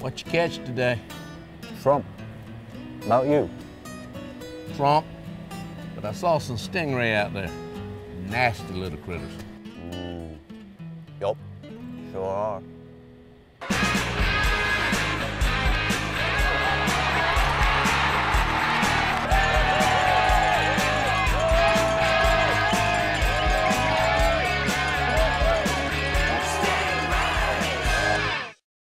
What you catch today? Trump. About you? Trump. But I saw some stingray out there. Nasty little critters. Mm. Yup. Sure are.